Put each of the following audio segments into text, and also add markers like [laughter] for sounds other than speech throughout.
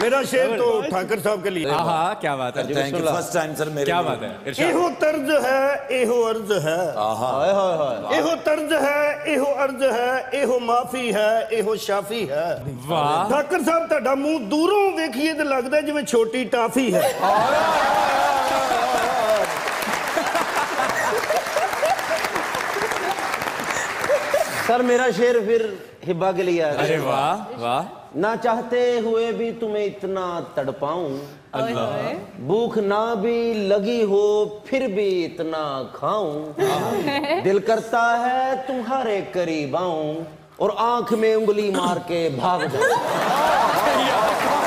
मेरा शेर तो ठाकर साहब के लिए हाँ हाँ क्या बात है thank you first time sir मेरे क्या लिए। बात है इरशाद एहो तर्ज है एहो अर्ज है ਹਾਏ ਹਾਏ ਹਾਏ एहो तर्ज है एहो अर्ज है एहो माफी है एहो शाफी है वाह ਠਾਕਰ ਸਾਹਿਬ ਤੁਹਾਡਾ ਮੂੰਹ ਦੂਰੋਂ ਵੇਖੀਏ ਤੇ ਲੱਗਦਾ ਜਿਵੇਂ ਛੋਟੀ ਟਾਫੀ ਹੈ सर मेरा शेर फिर हिब्बा के लिए अरे वाह वाह। ना चाहते हुए भी तुम्हें इतना तड़पाऊं। अल्लाह। भूख ना भी लगी हो फिर भी इतना खाऊं। दिल करता है तुम्हारे करीब आऊँ और आँख में उंगली मार के भाग जाऊँ। [laughs]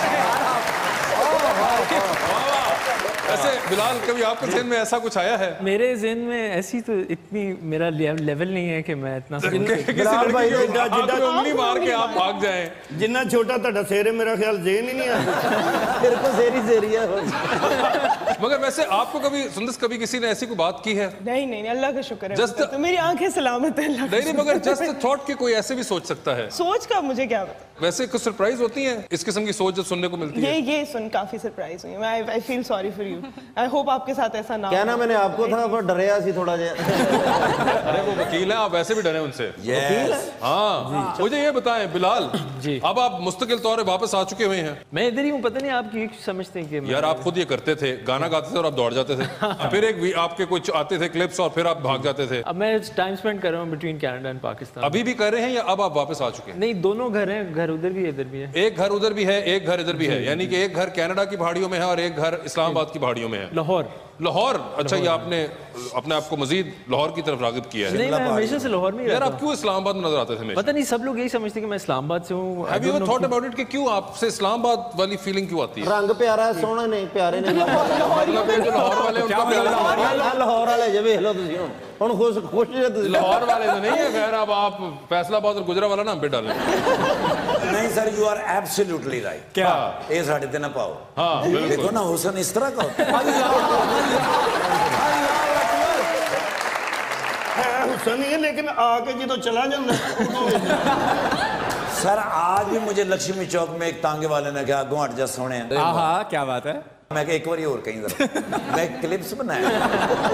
ऐसे बिलाल कभी आपके जहन में ऐसा कुछ आया है मेरे जहन में ऐसी तो इतनी मेरा ले- लेवल नहीं है कि मैं इतना कि किसी बिलाल लड़की भाई को जिड्डा- आंख जिड्डा- में उंगली मार के आप भाग जाएं ਜਿੰਨਾ ਛੋਟਾ ਤੁਹਾਡਾ ਸਿਰ ਹੈ ਮੇਰਾ ਖਿਆਲ ਜ਼ੇਨ ਹੀ ਨਹੀਂ ਆਉਂਦਾ मेरे को जेरी जेरी है मगर वैसे आपको कभी सुंदस कभी किसी ने ऐसी कोई बात की है? नहीं नहीं अल्लाह का शुक्र है। तो मेरी आँखें सलामत है अल्लाह नहीं नहीं मगर जस्ट थॉट कि कोई ऐसे भी सोच सकता है। सोच का मुझे क्या पता? वैसे कुछ सरप्राइज़ होती है? इस किस्म की सोच जब सुनने को मिलती ये है। ये ये सुन काफ़ी सरप्राइज़ हुई मैं I feel sorry for you I hope आपके साथ ऐसा ना कहना हो। मैंने आपको? था पर डरिया सी थोड़ा जिहा। [laughs] अरे वो वकील है आप वैसे भी डरे उनसे. हाँ? मुझे ये बताएँ बिलाल जी। अब आप मुस्तकिल तौर पे वापस आ चुके हुए हैं। मैं इधर ही हूँ पता नहीं आप समझते हैं कि यार आप खुद ये करते थे गाना गाते थे और आप दौड़ जाते थे। [laughs] फिर एक आपके कुछ आते थे क्लिप्स और फिर आप भाग जाते थे। अब मैं टाइम स्पेंड कर रहा हूँ बिटवीन कनाडा एंड पाकिस्तान अभी भी कर रहे हैं या अब आप वापस आ चुके हैं? नहीं दोनों घर हैं घर उधर भी इधर भी है। एक घर उधर भी है एक घर इधर भी है। यानी कि एक घर कैनेडा की पहाड़ियों में है और एक घर इस्लामाबाद की पहाड़ियों में है। लाहौर। लाहौर। अच्छा ये आपने अपने आप को मजीद लाहौर की तरफ़ रागिब किया है। नहीं मैं हमेशा से लाहौर में यार आप क्यों इस्लामाबाद में नज़र आते थे पता नहीं सब लोग यही समझते कि मैं इस्लामाबाद से हूँ। Have you thought about it कि क्यों आपसे इस्लामाबाद वाली फीलिंग क्यों आती है? रंग प्यारा है सोहना नहीं प्यारे ने [laughs] मतलब ये जो लाहौर वाले हैं, उनका प्यार- लाहौर वाले जे वेख लो तुसी हुन हुन खुश खुश जे तुसी लाहौर वाले तो नहीं है खैर अब आप फैसलाबाद और गुजरा वाला नाम पे डालें। नहीं [laughs] sir you are absolutely right क्या? हाँ, ये साढ़े तीन पाओ हाँ, देखो ना हुसन इस तरह का हुसन ये लेकिन आके जी तो चला जाता सर आज भी मुझे लक्ष्मी चौक में एक तांगे वाले ने कहा गो हट जा सोने। हाँ, हाँ क्या बात है? मैं एक बार और कहीं जरा। मैं क्लिप्स बनाया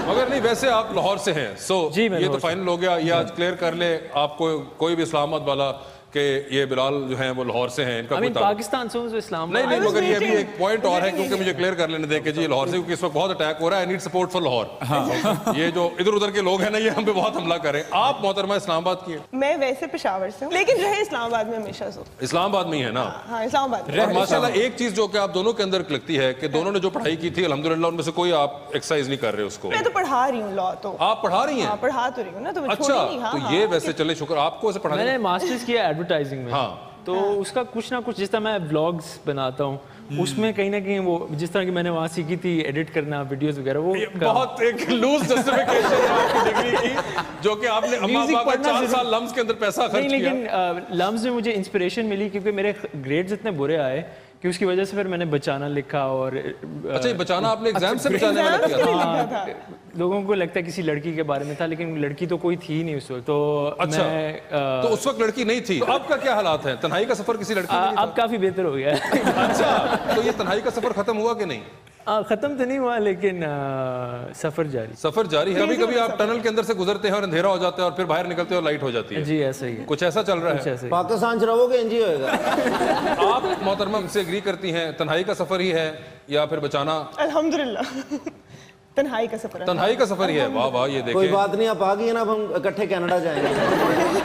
मगर नहीं वैसे आप लाहौर से हैं सो so, ये तो फाइनल हो। गया ये आज क्लियर कर ले आपको कोई भी इस्लामाबाद वाला कि ये बिलाल जो हैं वो लाहौर से हैं इनका मीन ताल्लुक- पाकिस्तान से हूँ इस्लाम नहीं नहीं मगर ये भी एक पॉइंट और है क्योंकि मुझे क्लियर कर लेने दें कि जी लाहौर से क्योंकि इस वक्त बहुत अटैक हो रहा है I need support for Lahore. [laughs] ये जो इधर उधर के लोग हैं ना ये हम पे बहुत हमला करें आप मोहतरमा इस्लामाबाद की हैं। मैं वैसे पेशावर से हूँ लेकिन रहे इस्लामाबाद में हमेशा से इस्लामाबाद में ही है ना? हाँ इस्लामाबाद में। और माशाल्लाह एक चीज़ जो कि आप दोनों के अंदर लगती है कि दोनों ने जो पढ़ाई की थी अल्हम्दुलिल्लाह उनमें से कोई आप एक्सरसाइज नहीं कर रहे उसको। मैं तो पढ़ा रही हूँ लॉ तो। आप पढ़ा रही हाँ? हैं पढ़ा तो रही हूँ ना तो अच्छा हाँ तो हाँ। ये वैसे चले शुक्र आपको पढ़ाने मैंने मास्टर्स किया एडवर्टाइजिंग में हाँ। तो हाँ। उसका कुछ ना कुछ जिस तरह मैं ब्लॉग्स बनाता हूँ उसमें कहीं ना कहीं वो जिस तरह की मैंने वहाँ सीखी थी एडिट करना वीडियोस वगैरह वो बहुत एक लूज जस्टिफिकेशन है आपकी डिग्री की जो कि आपने अम्मा पापा का चार साल लम्स के अंदर पैसा खर्च किया लेकिन लम्स में मुझे इंस्पिरेशन मिली क्योंकि मेरे ग्रेड्स इतने बुरे आए कि उसकी वजह से फिर मैंने बचाना लिखा और अच्छा ये बचाना आपने एग्ज़ाम से बचाने वाला किया था? हाँ, लोगों को लगता है किसी लड़की के बारे में था लेकिन लड़की तो कोई थी नहीं उस वक्त तो अच्छा मैं आ, तो उस वक्त लड़की नहीं थी। तो अब का क्या हालात है? तन्हाई का सफ़र किसी लड़की अब काफ़ी बेहतर हो गया। अच्छा तो ये तन्हाई का सफ़र खत्म हुआ कि नहीं? खत्म तो नहीं हुआ लेकिन आ, सफ़र जारी। सफ़र जारी है। कभी कभी आप टनल के अंदर से गुजरते हैं और अंधेरा हो जाता है और फिर बाहर निकलते हैं और लाइट हो जाती है। जी ऐसा ही है। कुछ ऐसा चल रहा है? पाकिस्तान चलाओगे रहोगे इंज होएगा। [laughs] आप मोहतरमा से एग्री करती हैं तन्हाई का सफ़र ही है या फिर बचाना? अल्हम्दुलिल्लाह। तन्हाई का सफ़र तन्हाई का सफ़र ही है। वाह वाह ये देखिए कोई बात नहीं आप आ गई ना अब हम इकट्ठे कनाडा जाएँगे।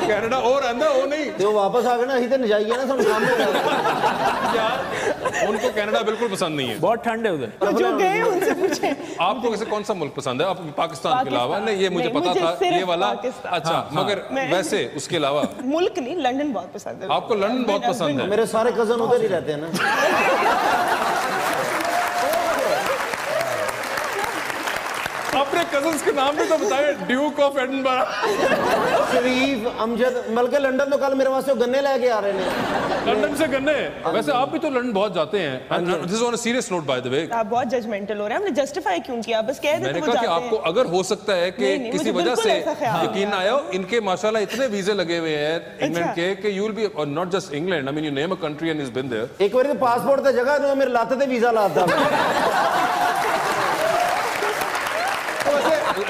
कनाडा और आंदा वो नहीं। तो वापस आ गए ना इधर तो जाइए ना सब सामने यार उनको कनाडा बिल्कुल पसंद नहीं है। बहुत ठंड है उधर। जो गए उनसे पूछे। आपको वैसे कौन सा मुल्क पसंद है? आप पाकिस्तान के अलावा? नहीं ये मुझे पता था ये वाला। अच्छा हाँ, हाँ। मगर वैसे उसके अलावा? मुल्क नहीं लंदन बहुत पसंद है। आपको लंदन बहुत पसंद है? मेरे सारे कज़न उधर ही रहते हैं ना। अपने कजन्स के नाम भी तो बताए Duke of Edinburgh Sharif Amjad बल्कि लंदन तो कल मेरे वास्ते वो गन्ने लेके आ रहे ने लंदन से गन्ने? वैसे आप भी तो लंदन बहुत जाते हैं। This on a serious note by the way आप बहुत जजमेंटल हो रहे हैं। हमने जस्टिफाई क्यों किया? बस कह देते मैंने वो कहा कि आपको अगर हो सकता है कि किसी वजह से यकीन ना आया हो, इनके माशाल्लाह इतने वीजे लगे हुए हैं इंग्लैंड अच्छा। के कि you will be not just England I mean you name a country and is been there एक बार तो पासपोर्ट ते जगह तो मेरे लाते ते वीज़ा लाता। [laughs]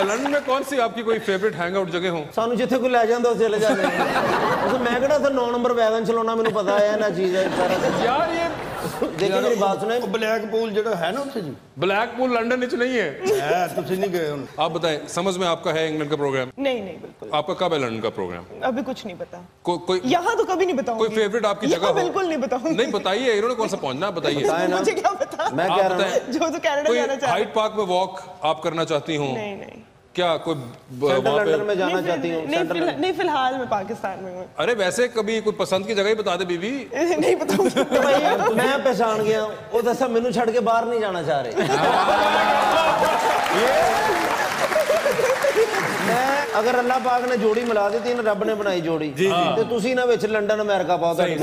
लंदन में कौन सी आपकी कोई फेवरेट हैंगआउट जगह हो ਸਾਨੂੰ ਜਿੱਥੇ ਕੋਈ ਲੈ ਜਾਂਦਾ ਉਹ ਚਲੇ ਜਾਂਦੇ ਉਸ ਮੈਂ ਕਿਹੜਾ ਉੱਥੇ 9 ਨੰਬਰ ਵੈਗਨ ਚਲਾਉਣਾ ਮੈਨੂੰ ਪਤਾ ਹੈ ਨਾ ਚੀਜ਼ ਹੈ ਸਾਰਾ यार ये ਦੇਖੀ ਮੇਰੀ ਬਾਤ ਸੁਣੇ ਉਹ ਬਲੈਕ ਪੂਲ ਜਿਹੜਾ ਹੈ ਨਾ ਉੱਥੇ ਜੀ ब्लैकपूल लंदन ਵਿੱਚ नहीं है ਹੈ ਤੁਸੀਂ ਨਹੀਂ ਗਏ ਹੁਣ आप बताएं समझ में आपका है इंग्लैंड का प्रोग्राम नहीं नहीं बिल्कुल आपका कब है लंदन का प्रोग्राम अभी कुछ नहीं पता को, कोई यहाँ तो कभी नहीं बताऊंगी कोई फेवरेट आपकी यहाँ जगह हो? बिल्कुल नहीं बताऊंगी नहीं बताइए इन्होंने कौन सा पहुंचना है, बताइए बताएं ना मुझे क्या पता मैं आप कह रहा हूँ बताएं जो तो कनाडा कोई जाना चाह रहे हाइट पार्क में वॉक आप करना चाहती हूँ नहीं नहीं क्या कोई ब- सेंट्रल वहाँ लंदन पे में जाना नहीं, चाहती हूँ नहीं, सेंट्रल फिलहाल- नहीं फिलहाल मैं पाकिस्तान में हूँ अरे वैसे कभी कोई पसंद की जगह ही बता दे बीबी नहीं बताऊंगी ਭਾਈ ਮੈਂ ਪਛਾਣ ਗਿਆ ਉਹ ਦੱਸਾਂ ਮੈਨੂੰ ਛੱਡ ਕੇ ਬਾਹਰ ਨਹੀਂ ਜਾਣਾ ਚਾਹ ਰਹੇ ਮੈਂ ਅਗਰ ਅੱਲਾਹ ਪਾਕ ਨੇ ਜੋੜੀ ਮਿਲਾ ਦਿੱਤੀ ਨਾ ਰੱਬ ਨੇ ਬਣਾਈ ਜੋੜੀ ਤੇ ਤੁਸੀਂ ਨਾ ਵਿੱਚ ਲੰਡਨ ਅਮਰੀਕਾ ਪਾਓ ਤੁਹਾਡੀ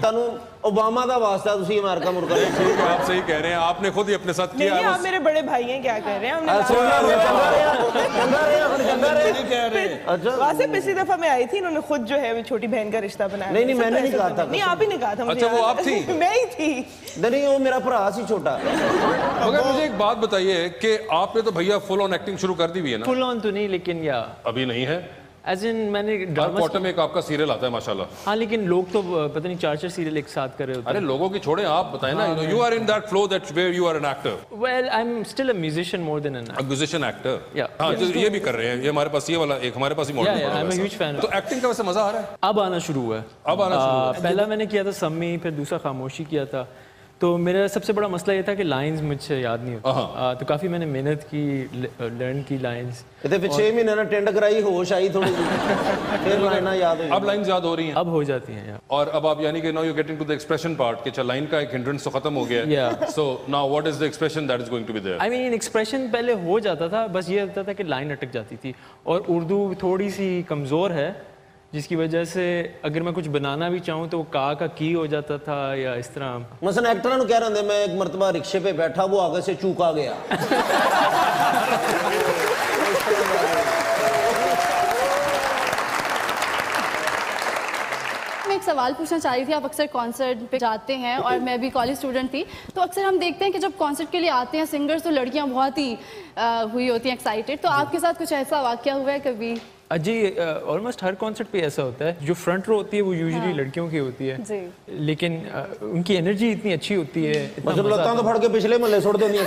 ਤੁਹਾਨੂੰ ਓਬਾਮਾ ਦਾ ਵਾਸਤਾ ਤੁਸੀਂ ਅਮਰੀਕਾ ਮੁਰਕਾ ठीक है आप सही कह रहे हैं आपने खुद ही अपने साथ नहीं किया नहीं है आप मेरे बड़े भाई हैं क्या कर रहे हैं हमने ਸੋਨਾ लास्ट- ਚੰਗਾ ਰਿਹਾ ਚੰਗਾ ਰਿਹਾ ਹੁਣ ਚੰਗਾ ਰਿਹਾ अच्छा वहाँ से पिछली दफा मैं आई थी इन्होंने खुद जो है वो छोटी बहन का रिश्ता बनाया नहीं, नहीं, सब मैंने तो नहीं ऐसे कहा बना- था, नहीं आप ही ने कहा था मुझे अच्छा, वो याद आप है। थी? [laughs] मैं ही थी नहीं वो मेरा भरा सी छोटा मगर मुझे एक बात बताइए कि आपने तो भैया फुल ऑन एक्टिंग शुरू कर दी हुई है ना फुल ऑन तो नहीं लेकिन या अभी नहीं है एज इन मैंने क्वार्टर में एक आपका सीरियल आता है माशाल्लाह। हाँ लेकिन लोग तो पता नहीं चार चार सीरियल एक साथ कर रहे होते अरे लोगों की छोड़े आप बताएँ ना you are in that flow that where you are an actor well I am still a musician more than an a musician actor. हाँ ये भी कर रहे हैं ये हमारे पास ये वाला एक हमारे पास ही Yeah, yeah, I'm a model huge fan. तो एक्टिंग का वैसे मज़ा आ रहा है? अब आना शुरू हुआ है। अब आना शुरू आ, पहला मैंने किया था सम्मी फिर दूसरा खामोशी किया था। तो मेरा सबसे बड़ा मसला ये था कि लाइंस मुझे याद नहीं हाँ। आ, तो काफ़ी मैंने मेहनत की लर्न की तो लाइंस फिर महीने ना टेंड कराई होश आई थोड़ी [laughs] फिर लाइना याद अब लाइंस याद हो रही हैं। अब हो जाती हैं यार और अब आप यानी कि now you getting to the expression part कि अच्छा, लाइन का एक हिंड्रेंस तो खत्म हो गया है। So now what is the expression that is going to be there I mean expression पहले हो जाता था बस ये होता था कि लाइन अटक जाती थी। और उर्दू थोड़ी सी कमज़ोर है जिसकी वजह से अगर मैं कुछ बनाना भी चाहूँ तो वो का का की हो जाता था या इस तरह। मसन एक्टर कह रहे थे मैं एक मरतबा रिक्शे पे बैठा वो आगे से चूका गया। [laughs] एक सवाल पूछना चाह रही थी आप अक्सर कॉन्सर्ट पे जाते हैं और मैं भी कॉलेज स्टूडेंट थी तो अक्सर हम देखते हैं कि जब कॉन्सर्ट के लिए आते हैं सिंगर्स तो लड़कियाँ बहुत ही अ, हुई होती हैं एक्साइटेड तो आपके साथ कुछ ऐसा वाक्य हुआ है कभी? जी ऑलमोस्ट हर कॉन्सर्ट पे ऐसा होता है जो फ्रंट रो होती है वो यूजुअली हाँ। लड़कियों की होती है। जी। लेकिन अ, उनकी एनर्जी इतनी अच्छी होती है मज़ा लत्तां तो फड़ के पिछले महल्ले सुट देंगी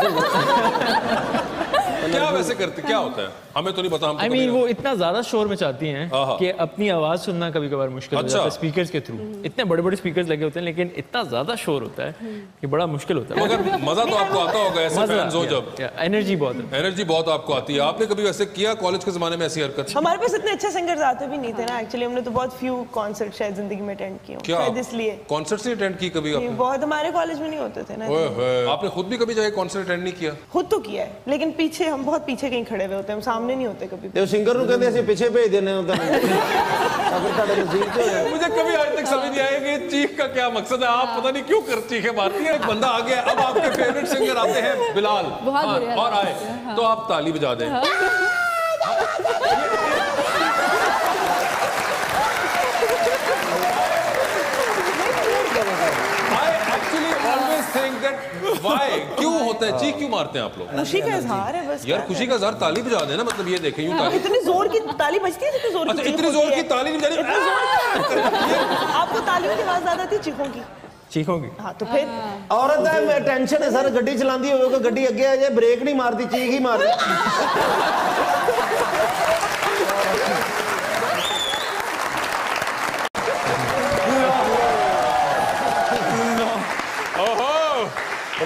क्या वैसे करते क्या होता है? हमें तो नहीं पता तो आई मीन वो इतना ज़्यादा शोर मचाती हैं। कि अपनी आवाज़ सुनना कभी कभार मुश्किल हो अच्छा। जाता है स्पीकर्स के थ्रू इतने बड़े बड़े स्पीकर्स लगे होते हैं लेकिन इतना ज़्यादा शोर होता है कि बड़ा मुश्किल होता है। मगर मज़ा तो आपको आता होगा ऐसे फैंस हो जब। एनर्जी बहुत है। एनर्जी बहुत आपको आती है। आपने कभी वैसे किया कॉलेज के जमाने में ऐसी हरकत? हमारे पास इतने अच्छे सिंगर्स आते भी नहीं थे ना एक्चुअली हमने तो बहुत फ्यू कॉन्सर्ट शायद ज़िंदगी में अटेंड किए क्या? शायद इसलिए। कॉन्सर्ट से अटेंड की कभी आपने? बहुत हमारे कॉलेज में नहीं होते थे ना। आपने खुद भी कभी जाके कॉन्सर्ट अटेंड नहीं किया? खुद तो किया है लेकिन पीछे हम बहुत पीछे कहीं खड़े हुए होते हैं हम सामने नहीं होते कभी ਤੇ ਉਹ ਸਿੰਗਰ ਨੂੰ ਕਹਿੰਦੇ ਅਸੀਂ ਪਿੱਛੇ ਭੇਜ ਦਿੰਦੇ ਹਾਂ ਤੁਹਾਨੂੰ ਅਗਰ ਤੁਹਾਡੇ ਨਸੀਬ ਚ ਹੋਇਆ मुझे कभी आज तक समझ नहीं आया कि चीख का क्या मकसद है आप पता नहीं क्यों कर चीखे मारती है एक बंदा आ गया अब आपके फेवरेट सिंगर आते हैं बिलाल बहुत हाँ, बढ़िया और आए लगता है, हाँ। तो आप ताली बजा दें that why क्यों होता है चीख क्यों मारते हैं आप लोग खुशी का इजहार है बस यार खुशी का जार ताली बजा देना मतलब ये देखें यूं ताली इतनी जोर की ताली बजती है जितनी जोर की अच्छा चीख इतनी होती जोर है। की ताली नहीं बजानी इतनी जोर आपको तालियों की आवाज ज्यादा आती है चीखों की चीखोगी हाँ तो फिर ਔਰਤ ਹੈ ਮੈਂ ਟੈਨਸ਼ਨ ਹੈ ਸਰ ਗੱਡੀ ਚਲਾਉਂਦੀ ਹੋਵੇ ਕੋਈ ਗੱਡੀ ਅੱਗੇ ਆ ਜਾਏ ਬ੍ਰੇਕ ਨਹੀਂ ਮਾਰਦੀ ਚੀਕ ਹੀ ਮਾਰਦੀ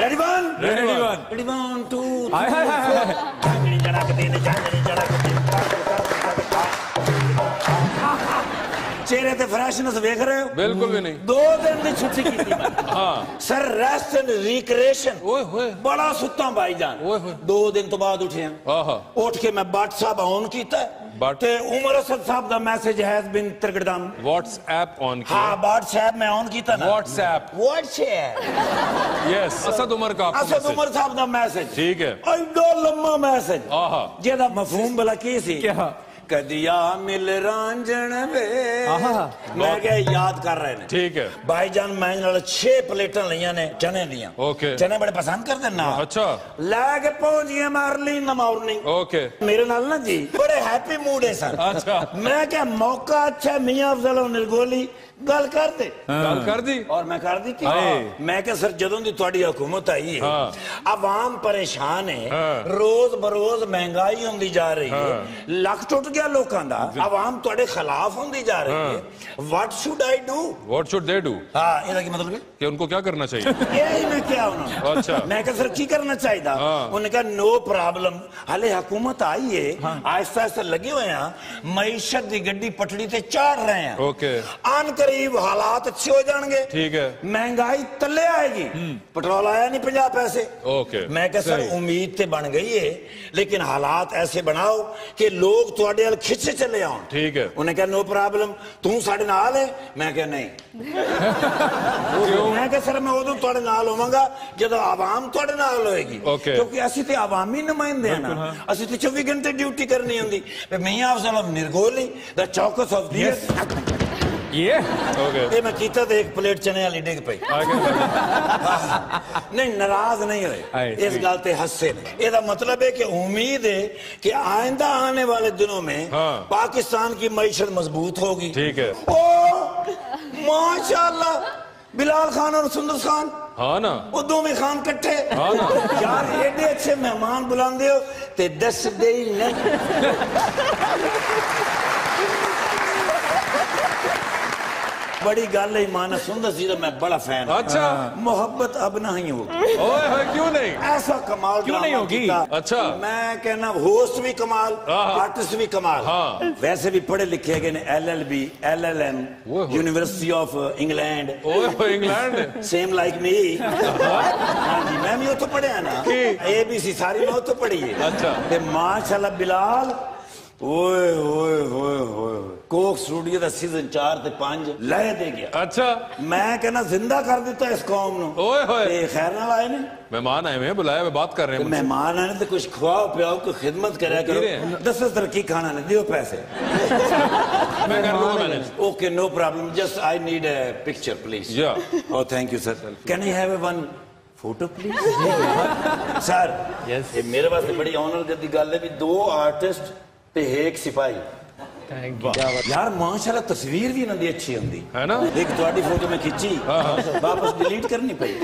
ready one ready one ready one two हाय हाय हाय चेहरे ते फ्रेशनेस देख रहे हो? बिल्कुल भी नहीं। दो दिन की छुट्टी की थी हाँ। सर रेस्ट एंड रिक्रिएशन ओए होए बड़ा सुत्ता भाईजान। ओए होए दो दिन तो बाद उठे आहा। उठ के मैं व्हाट्सएप ऑन कीता But- ਤੇ ਉਮਰ ਅਸਦ ਸਾਹਿਬ ਦਾ message has bean ਤਿਰਗੜਦਮ WhatsApp on ਹਾਂ WhatsApp ਮੈਂ ਔਨ ਕੀਤਾ ਨਾ WhatsApp WhatsApp yes Asad Umar का आपको ਅਸਦ message। ਉਮਰ ਸਾਹਿਬ ਦਾ ਮੈਸੇਜ ठीक है ਐਡਾ ਲੰਮਾ ਮੈਸੇਜ आहा ਜਿਹਦਾ ਮਫਹੂਮ ਭਲਾ ਕੀ ਸੀ क्या ਕਦੀਆ ਮਿਲ ਰਾਂਝਣ ਵੇ ਆਹਾ। ਮੈਂ ਕਿਹਾ ਯਾਦ ਕਰ ਰਹੇ ਨੇ ठीक है ਭਾਈਜਾਨ ਮੈਂ ਨਾਲ 6 ਪਲੇਟਾਂ ਲਈਆਂ ਨੇ ਚਨੇ ਦੀਆਂ Okay. ਚਨੇ ਬੜੇ ਪਸੰਦ ਕਰਦੇ ਨਾ अच्छा ਲੈ ਕੇ ਪਹੁੰਚ ਗਏ ਮਾਰਲੀ ਨਾ ਮਾਰਨਿੰਗ ओके ਮੇਰੇ ਨਾਲ ਨਾ ਜੀ ਬੜੇ ਹੈਪੀ ਮੂਡ ਹੈ ਸਰ अच्छा ਮੈਂ ਕਿਹਾ ਮੌਕਾ ਅੱਛਾ ਮੀਆਂ ਅਫਜ਼ਲ ਨਿਰਗੋਲੀ ਗੱਲ ਕਰਦੇ गल कर दी ਔਰ ਮੈਂ ਕਰ ਦਿੱਤੀ ਹਾਏ। ਮੈਂ ਕਿਹਾ ਸਰ ਜਦੋਂ ਦੀ ਤੁਹਾਡੀ ਹਕੂਮਤ ਆਈ ਹੈ ਹਾਂ। ਆਵਾਮ ਪਰੇਸ਼ਾਨ ਹੈ ਹਾਂ। ਰੋਜ਼ ਬਰੋਜ਼ ਮਹਿੰਗਾਈ ਹੁੰਦੀ ਜਾ ਰਹੀ ਹੈ ਲੱਖ ਟੁੱਟ ਗਿਆ ਲੋਕਾਂ ਦਾ ਆਵਾਮ ਤੁਹਾਡੇ ਖਿਲਾਫ ਹੁੰਦੀ ਜਾ ਰਹੀ ਹੈ what should I do what should they do ਹਾਂ ਇਹਦਾ ਕੀ ਮਤਲਬ ਹੈ कि उनको क्या करना चाहिए [laughs] ਇਹ ਹੀ ਮੈਂ ਕਿਹਾ ਉਹਨਾਂ ਨੂੰ ਅੱਛਾ। ਮੈਂ ਕਿਹਾ ਸਰ ਕੀ ਕਰਨਾ ਚਾਹੀਦਾ ਹਾਂ। ਉਹਨੇ ਕਿਹਾ ਨੋ ਪ੍ਰੋਬਲਮ ਹਾਲੇ ਹਕੂਮਤ ਆਈ ਹੈ ਆਹਿਸਤਾ ਆਹਿਸਤਾ ਲੱਗੇ ਹੋਏ ਆ ਮਈਸ਼ਤ ਦੀ ਗੱਡੀ ਪਟੜੀ ਤੇ ਚਾੜ ਰਹੇ ਆ ओके ਆਨ ਕਰੀਬ ਹਾਲਾਤ ਅੱਛੇ ਹੋ ਜਾਣਗੇ ठीक है ਮਹਿੰਗਾਈ ਤੱਲੇ ਆਏਗੀ ਪੈਟਰੋਲ ਆਇਆ ਨਹੀਂ 50 ਪੈਸੇ ओके ਮੈਂ ਕਿਹਾ ਸਰ सही। ਉਮੀਦ ਤੇ ਬਣ ਗਈ ਹੈ ਲੇਕਿਨ ਹਾਲਾਤ ਐਸੇ ਬਣਾਓ ਕਿ ਲੋਕ ਤੁਹਾਡੇ ਵੱਲ ਖਿੱਚੇ ਚਲੇ ਆਉਣ ठीक है ਉਹਨੇ ਕਿਹਾ ਨੋ ਪ੍ਰੋਬਲਮ ਤੂੰ ਸਾਡੇ ਨਾਲ ਹੈ ਮੈਂ ਕਿਹਾ ਨਹੀਂ [laughs] ਮੈਂ ਕਿਹਾ ਸਰ ਮੈਂ ਉਦੋਂ ਤੁਹਾਡੇ ਨਾਲ ਹੋਵਾਂਗਾ ਜਦੋਂ ਆਵਾਮ ਤੁਹਾਡੇ ਨਾਲ ਹੋਏਗੀ Okay. ਕਿਉਂਕਿ ਅਸੀਂ ਤੇ ਆਵਾਮੀ ਨੁਮਾਇੰਦੇ ਆ ਨਾ ਅਸੀਂ ਤੇ 24 ਘੰਟੇ ਡਿਊਟੀ ਕਰਨੀ ਹੁੰਦੀ ਤੇ ਮੀਆਂ ਅਫਜ਼ਲ ਨਿਰਗੋਲੀ ਦਾ ਚੌਕਸ ਆਫ ਦੀ ये? ये मैं कीता तो एक प्लेट चने वाली डिग पई। [laughs] नहीं नाराज़ नहीं हुए। इस गल ते मतलब है कि उम्मीद है कि आइंदा आने वाले दिनों में हाँ। पाकिस्तान की मीशत मज़बूत होगी। ठीक है। ओ माशाल्लाह बिलाल खान और सुंदर खान। हाँ ना। वो में खान कट्ठे। हाँ ना। यार एडे अच्छे मेहमान बुलाते हो ते दस दे ही नहीं। [laughs] बड़ी गल है माना सुनता सी तो मैं बड़ा फ़ैन अच्छा। मोहब्बत अब नहीं होगी। क्यों नहीं? ऐसा कमाल क्यों नहीं होगी? अच्छा। मैं कहना होस्ट भी कमाल हाँ, हाँ। आर्टिस्ट भी कमाल। हाँ। वैसे भी पढ़े लिखे गए L L B L L M university of England England same like me हाँ जी मैं भी उतो पढ़िया ना। ए बी सी सारी मैं उतो पढ़ी है। अच्छा। ते बिलाल ओए होए होए होए कोक स्टूडियो ਦਾ ਸੀਜ਼ਨ 4 ਤੇ 5 ਲੈ ਦੇ ਗਿਆ अच्छा ਮੈਂ ਕਹਿੰਦਾ ਜ਼ਿੰਦਾ ਕਰ ਦਿੱਤਾ ਇਸ ਕੌਮ ਨੂੰ ओए होए ਤੇ ਖੈਰ ਨਾਲ ਆਏ ਨੇ मेहमान आए हुए हैं बुलाया हुए बात कर रहे हैं मुझसे। ਮਹਿਮਾਨ ਆਣੇ ਤੇ ਕੁਝ ਖਵਾਓ ਪਿਆਓ ਕੋਈ ਖਿਦਮਤ ਕਰਿਆ ਕਰੋ ਕਿਹੜੇ? ਦੱਸੋ ਸਰ ਕੀ ਖਾਣਾ ਨੇ ਦਿਓ ਪੈਸੇ मैं कर दूंगा manage okay no problem just I need a picture please Yeah. Oh thank you sir can I have one photo please sir Yes. ਇਹ ਮੇਰੇ ਵਾਸਤੇ ਬੜੀ ਆਨਰ ਦੀ ਗੱਲ ਹੈ ਵੀ ਦੋ ਆਰਟਿਸਟ एक सिपाही। यार माशाल्लाह तस्वीर भी इन्होंने अच्छी आती है ना? एक फ़ोटो में खिंची हाँ, हाँ। वापस डिलीट करनी पड़ी